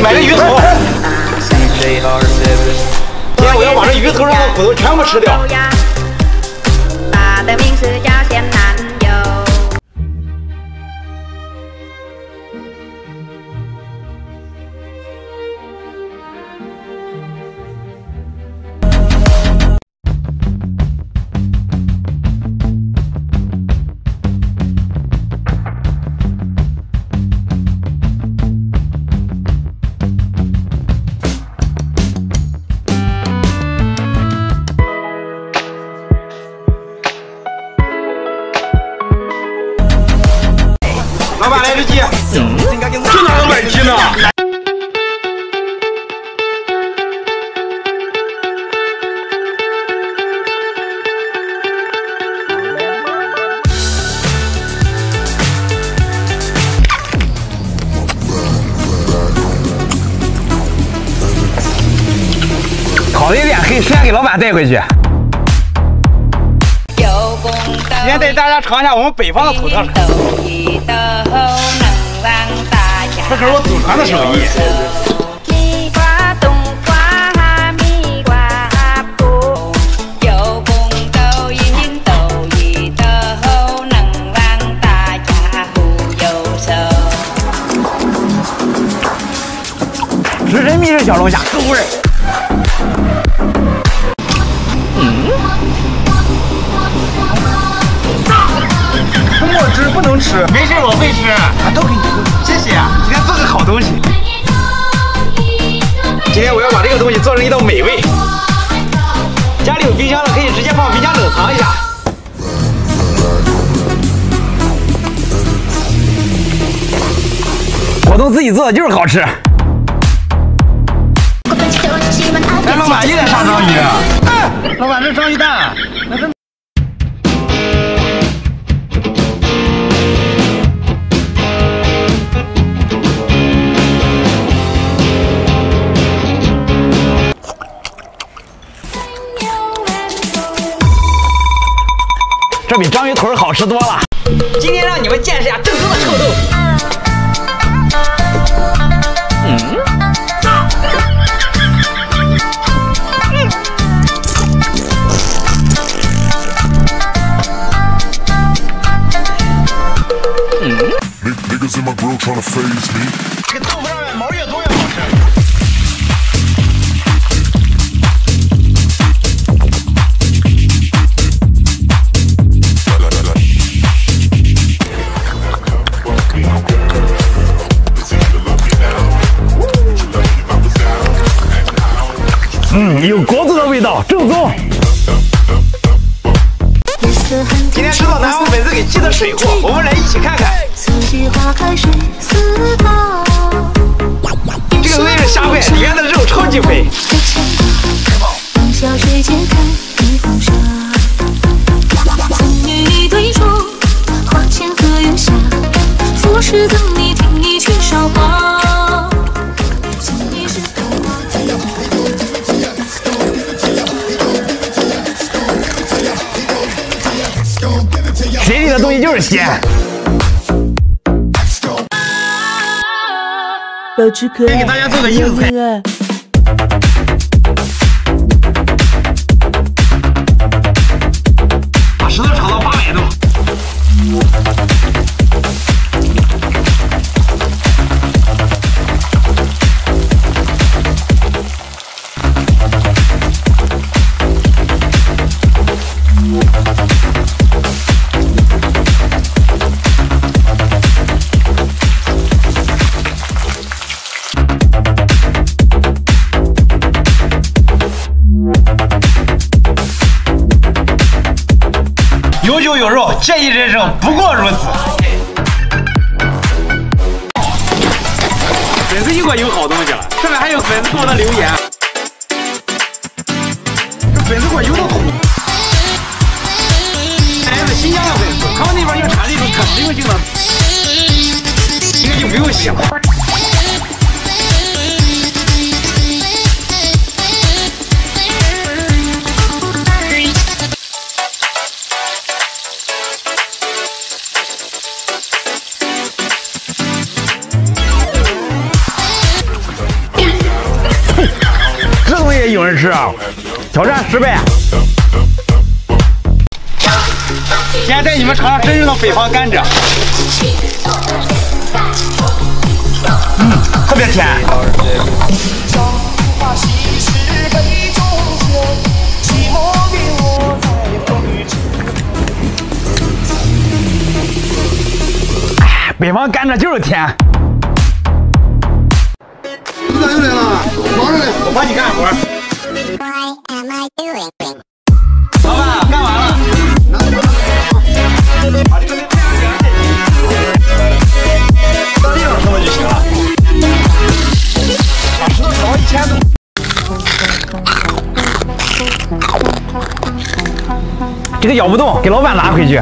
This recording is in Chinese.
买个鱼头。今天我要把这鱼头上的骨头全部吃掉。老板来只鸡，这哪能买鸡呢？烤的有点黑，谁先给老板带回去？今天带大家尝一下我们北方的土特产，这可是我祖传的手艺。是人民是小龙虾，够味儿。墨汁不能吃，没事我会吃，啊都给你，谢谢啊，今天做个好东西。今天我要把这个东西做成一道美味。家里有冰箱的可以直接放冰箱冷藏一下。果冻自己做的就是好吃。哎，老板又在杀章鱼。哎，老板这章鱼蛋，那是。这比章鱼腿好吃多了，今天让你们见识一下正宗的臭豆腐。嗯，有国字的味道，正宗。今天吃到南方粉丝给寄的水货，我们来一起看看。四季花开水似刀。这个东西是虾块，里面的肉超级肥。的东西就是鲜。保持可爱，给大家做个硬菜有肉，这一人生不过如此。粉丝又给我有好东西了，上面还有粉丝给我的留言。这粉丝给我邮的土，来自新疆的粉丝，他们那边就产这种可实用性的，应该就不用洗了。吃啊！挑战失败。今天带你们尝尝真正的北方甘蔗。嗯，特别甜。北方甘蔗就是甜。你咋又来了？忙着呢。我帮你干活。Why am I doing? 老板，干完了。把这个太阳顶上到地上就行了。把石头炒到一千度。这个咬不动，给老板拿回去。